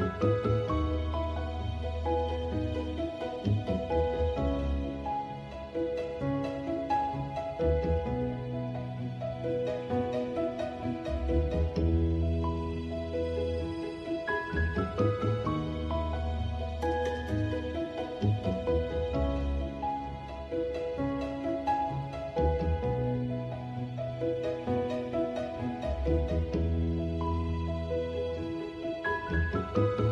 Música Bye.